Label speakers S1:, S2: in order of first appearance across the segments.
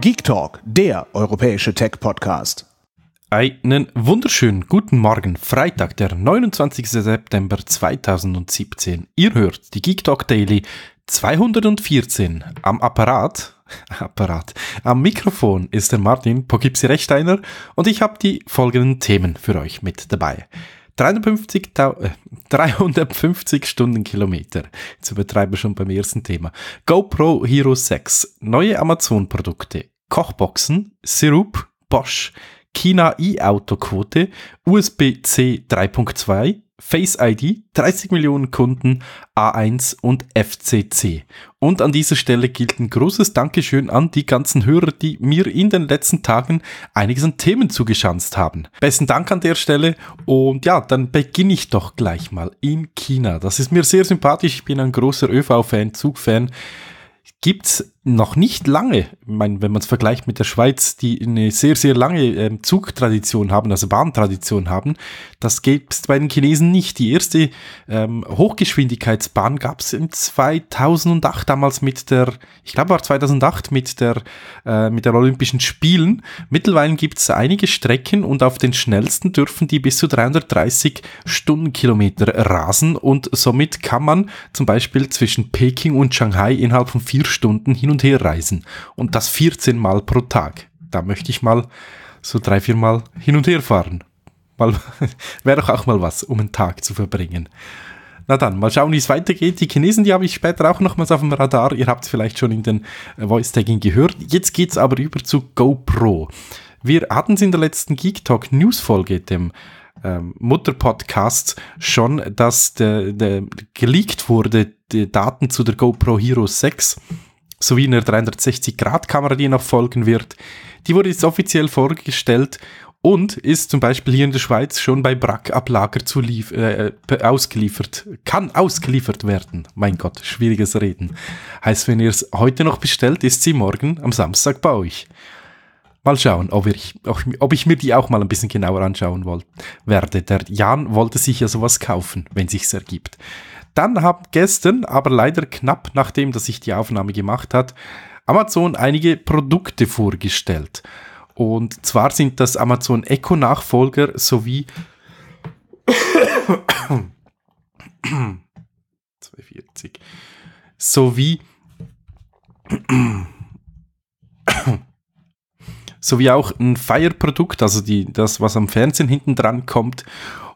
S1: Geek Talk, der europäische Tech-Podcast.
S2: Einen wunderschönen guten Morgen, Freitag, der 29. September 2017. Ihr hört die Geek Talk Daily 214 am Apparat. Apparat. Am Mikrofon ist der Martin Pogipsi Rechsteiner und ich habe die folgenden Themen für euch mit dabei. 350, äh, 350 Stundenkilometer. Jetzt übertreiben wir schon beim ersten Thema. GoPro Hero 6, neue Amazon-Produkte, Kochboxen, Sirup, Bosch, China E-Auto-Quote, USB-C 3.2, Face ID, 30 Millionen Kunden, A1 und FCC. Und an dieser Stelle gilt ein großes Dankeschön an die ganzen Hörer, die mir in den letzten Tagen einiges an Themen zugeschanzt haben. Besten Dank an der Stelle und ja, dann beginne ich doch gleich mal in China. Das ist mir sehr sympathisch. Ich bin ein großer ÖV-Fan, Zug-Fan gibt's noch nicht lange, ich meine, wenn man es vergleicht mit der Schweiz, die eine sehr, sehr lange ähm, Zugtradition haben, also Bahntradition haben, das gibt's bei den Chinesen nicht. Die erste ähm, Hochgeschwindigkeitsbahn gab's in 2008, damals mit der, ich glaube war 2008 mit der, äh, mit der Olympischen Spielen. Mittlerweile gibt's einige Strecken und auf den schnellsten dürfen die bis zu 330 Stundenkilometer rasen und somit kann man zum Beispiel zwischen Peking und Shanghai innerhalb von vier Stunden hin und her reisen. Und das 14 Mal pro Tag. Da möchte ich mal so drei, vier Mal hin und her fahren. Mal, wäre doch auch mal was, um einen Tag zu verbringen. Na dann, mal schauen, wie es weitergeht. Die Chinesen, die habe ich später auch nochmals auf dem Radar. Ihr habt es vielleicht schon in den äh, Voice Tagging gehört. Jetzt geht es aber über zu GoPro. Wir hatten es in der letzten Geek Talk News Folge, dem ähm, Mutterpodcast, schon, dass der, der geleakt wurde, die Daten zu der GoPro Hero 6 sowie eine 360-Grad-Kamera, die noch folgen wird. Die wurde jetzt offiziell vorgestellt und ist zum Beispiel hier in der Schweiz schon bei Brack-Ablager zu äh, ausgeliefert, kann ausgeliefert werden. Mein Gott, schwieriges Reden. Heißt, wenn ihr es heute noch bestellt, ist sie morgen am Samstag bei euch. Mal schauen, ob ich, ob ich mir die auch mal ein bisschen genauer anschauen wollt, werde. Der Jan wollte sich ja sowas kaufen, wenn sich's ergibt. Dann haben gestern, aber leider knapp nachdem, dass ich die Aufnahme gemacht hat, Amazon einige Produkte vorgestellt. Und zwar sind das Amazon Echo Nachfolger sowie 240 sowie sowie auch ein Fire-Produkt, also die, das, was am Fernsehen hinten dran kommt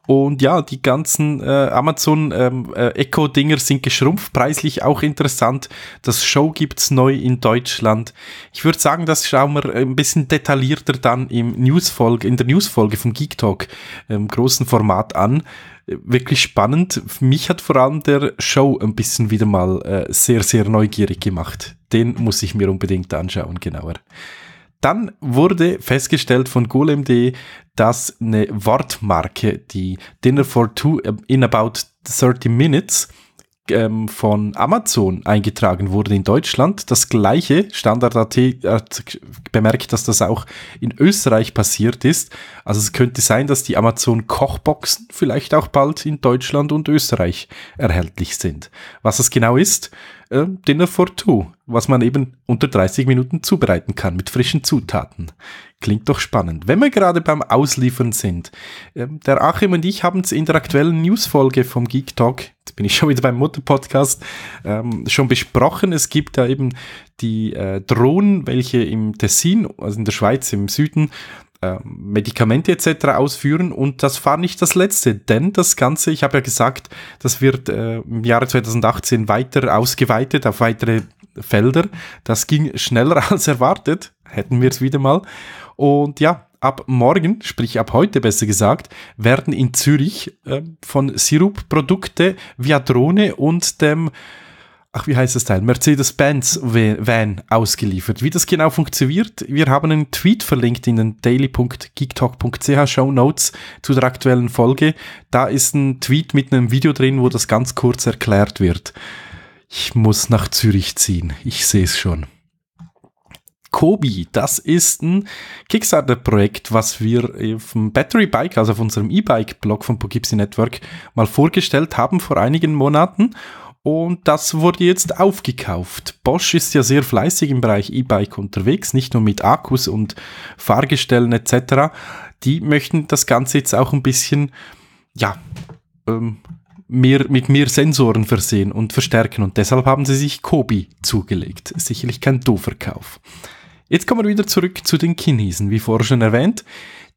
S2: und ja, die ganzen äh, Amazon ähm, äh, Echo-Dinger sind geschrumpft, preislich auch interessant. Das Show gibt's neu in Deutschland. Ich würde sagen, das schauen wir ein bisschen detaillierter dann im Newsfolge, in der Newsfolge vom Geek Talk im großen Format an. Wirklich spannend. Mich hat vor allem der Show ein bisschen wieder mal äh, sehr, sehr neugierig gemacht. Den muss ich mir unbedingt anschauen, genauer. Dann wurde festgestellt von GolemD, dass eine Wortmarke, die Dinner for Two in about 30 Minutes, ähm, von Amazon eingetragen wurde in Deutschland. Das gleiche Standard.at hat bemerkt, dass das auch in Österreich passiert ist. Also es könnte sein, dass die Amazon Kochboxen vielleicht auch bald in Deutschland und Österreich erhältlich sind. Was es genau ist, äh, Dinner for Two, was man eben unter 30 Minuten zubereiten kann mit frischen Zutaten. Klingt doch spannend. Wenn wir gerade beim Ausliefern sind, äh, der Achim und ich haben es in der aktuellen Newsfolge vom Geek Talk, jetzt bin ich schon wieder beim Mutter-Podcast, ähm, schon besprochen. Es gibt da eben die äh, Drohnen, welche im Tessin, also in der Schweiz im Süden, Medikamente etc. ausführen und das war nicht das letzte, denn das Ganze, ich habe ja gesagt, das wird äh, im Jahre 2018 weiter ausgeweitet auf weitere Felder. Das ging schneller als erwartet, hätten wir es wieder mal. Und ja, ab morgen, sprich ab heute besser gesagt, werden in Zürich äh, von Sirup Produkte via Drohne und dem ach, wie heißt das Teil? Mercedes-Benz Van ausgeliefert. Wie das genau funktioniert, wir haben einen Tweet verlinkt in den daily.geektalk.ch Show Notes zu der aktuellen Folge. Da ist ein Tweet mit einem Video drin, wo das ganz kurz erklärt wird. Ich muss nach Zürich ziehen. Ich sehe es schon. Kobi, das ist ein Kickstarter-Projekt, was wir auf dem Battery Bike, also auf unserem E-Bike-Blog vom Poughkeepsie Network, mal vorgestellt haben vor einigen Monaten und das wurde jetzt aufgekauft. Bosch ist ja sehr fleißig im Bereich E-Bike unterwegs, nicht nur mit Akkus und Fahrgestellen etc. Die möchten das Ganze jetzt auch ein bisschen, ja, ähm, mehr, mit mehr Sensoren versehen und verstärken und deshalb haben sie sich Kobi zugelegt. Sicherlich kein doofer Kauf. Jetzt kommen wir wieder zurück zu den Chinesen, wie vorher schon erwähnt.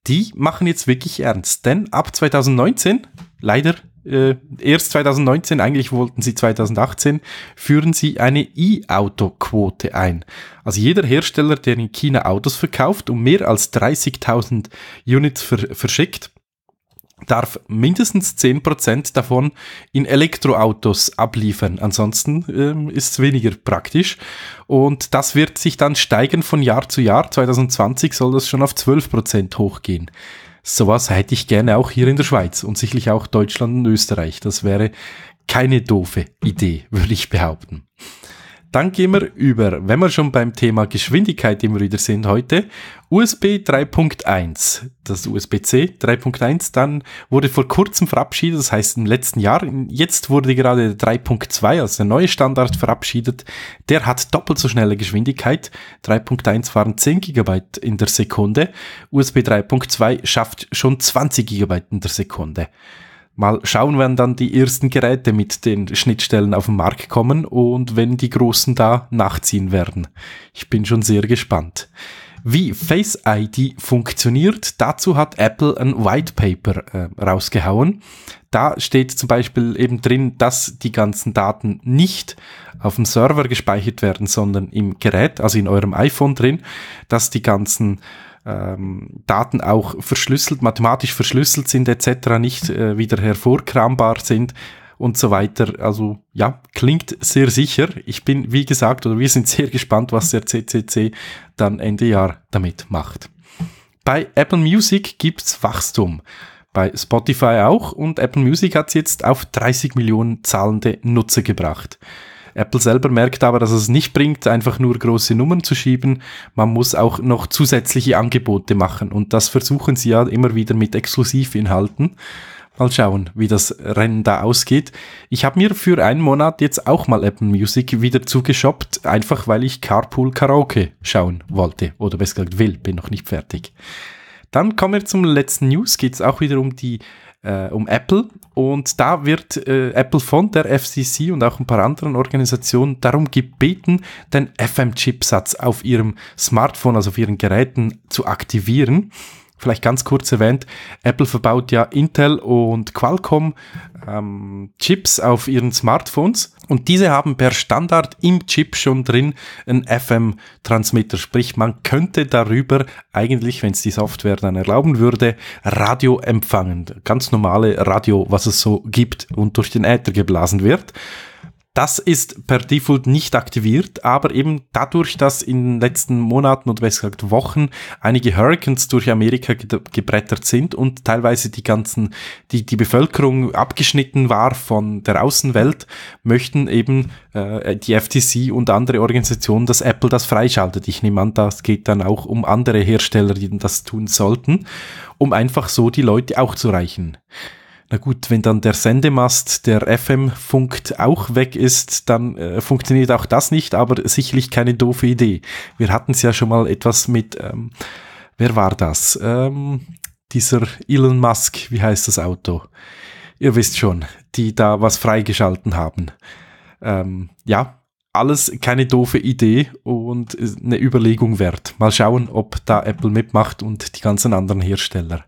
S2: Die machen jetzt wirklich ernst, denn ab 2019, leider äh, erst 2019, eigentlich wollten sie 2018, führen sie eine E-Auto-Quote ein. Also jeder Hersteller, der in China Autos verkauft und mehr als 30.000 Units ver verschickt, darf mindestens 10% davon in Elektroautos abliefern. Ansonsten ähm, ist es weniger praktisch. Und das wird sich dann steigen von Jahr zu Jahr. 2020 soll das schon auf 12% hochgehen. Sowas hätte ich gerne auch hier in der Schweiz und sicherlich auch Deutschland und Österreich. Das wäre keine doofe Idee, würde ich behaupten. Dann gehen wir über, wenn wir schon beim Thema Geschwindigkeit immer wieder sind heute, USB 3.1, das USB-C 3.1, dann wurde vor kurzem verabschiedet, das heißt im letzten Jahr, jetzt wurde gerade der 3.2, also der neue Standard verabschiedet, der hat doppelt so schnelle Geschwindigkeit, 3.1 waren 10 GB in der Sekunde, USB 3.2 schafft schon 20 GB in der Sekunde. Mal schauen, wann dann die ersten Geräte mit den Schnittstellen auf den Markt kommen und wenn die Großen da nachziehen werden. Ich bin schon sehr gespannt. Wie Face ID funktioniert, dazu hat Apple ein White Paper äh, rausgehauen. Da steht zum Beispiel eben drin, dass die ganzen Daten nicht auf dem Server gespeichert werden, sondern im Gerät, also in eurem iPhone drin, dass die ganzen ähm, Daten auch verschlüsselt, mathematisch verschlüsselt sind etc., nicht äh, wieder hervorkrambar sind und so weiter. Also ja, klingt sehr sicher. Ich bin, wie gesagt, oder wir sind sehr gespannt, was der CCC dann Ende Jahr damit macht. Bei Apple Music gibt's Wachstum. Bei Spotify auch und Apple Music hat jetzt auf 30 Millionen zahlende Nutzer gebracht. Apple selber merkt aber, dass es nicht bringt, einfach nur große Nummern zu schieben. Man muss auch noch zusätzliche Angebote machen und das versuchen sie ja immer wieder mit Exklusivinhalten. Mal schauen, wie das Rennen da ausgeht. Ich habe mir für einen Monat jetzt auch mal Apple Music wieder zugeshoppt, einfach weil ich Carpool Karaoke schauen wollte oder besser gesagt will, bin noch nicht fertig. Dann kommen wir zum letzten News, geht es auch wieder um die äh, um Apple. Und da wird äh, Apple von der FCC und auch ein paar anderen Organisationen darum gebeten, den FM-Chipsatz auf ihrem Smartphone, also auf ihren Geräten zu aktivieren. Vielleicht ganz kurz erwähnt, Apple verbaut ja Intel und Qualcomm ähm, Chips auf ihren Smartphones und diese haben per Standard im Chip schon drin einen FM-Transmitter. Sprich, man könnte darüber eigentlich, wenn es die Software dann erlauben würde, Radio empfangen. Ganz normale Radio, was es so gibt und durch den Äther geblasen wird. Das ist per Default nicht aktiviert, aber eben dadurch, dass in den letzten Monaten oder besser gesagt Wochen einige Hurricanes durch Amerika gebrettert sind und teilweise die ganzen, die, die Bevölkerung abgeschnitten war von der Außenwelt, möchten eben äh, die FTC und andere Organisationen, dass Apple das freischaltet. Ich nehme an, das geht dann auch um andere Hersteller, die das tun sollten, um einfach so die Leute auch zu reichen. Na gut, wenn dann der Sendemast, der FM-Funk auch weg ist, dann äh, funktioniert auch das nicht, aber sicherlich keine doofe Idee. Wir hatten es ja schon mal etwas mit, ähm, wer war das? Ähm, dieser Elon Musk, wie heißt das Auto? Ihr wisst schon, die da was freigeschalten haben. Ähm, ja, alles keine doofe Idee und eine Überlegung wert. Mal schauen, ob da Apple mitmacht und die ganzen anderen Hersteller.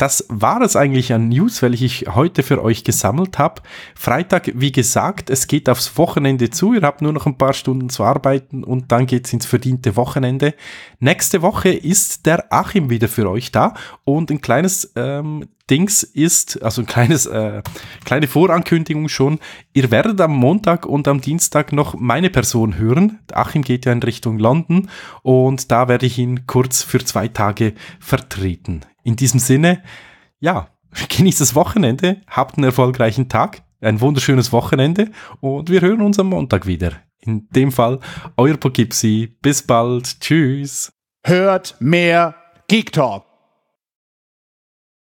S2: Das war es eigentlich an News, welche ich heute für euch gesammelt habe. Freitag, wie gesagt, es geht aufs Wochenende zu. Ihr habt nur noch ein paar Stunden zu arbeiten und dann geht's ins verdiente Wochenende. Nächste Woche ist der Achim wieder für euch da und ein kleines ähm, Dings ist, also ein kleines, äh, kleine Vorankündigung schon. Ihr werdet am Montag und am Dienstag noch meine Person hören. Achim geht ja in Richtung London und da werde ich ihn kurz für zwei Tage vertreten. In diesem Sinne, ja, genießt das Wochenende, habt einen erfolgreichen Tag, ein wunderschönes Wochenende und wir hören uns am Montag wieder. In dem Fall, euer Poughkeepsie. Bis bald. Tschüss.
S1: Hört mehr Geek Talk.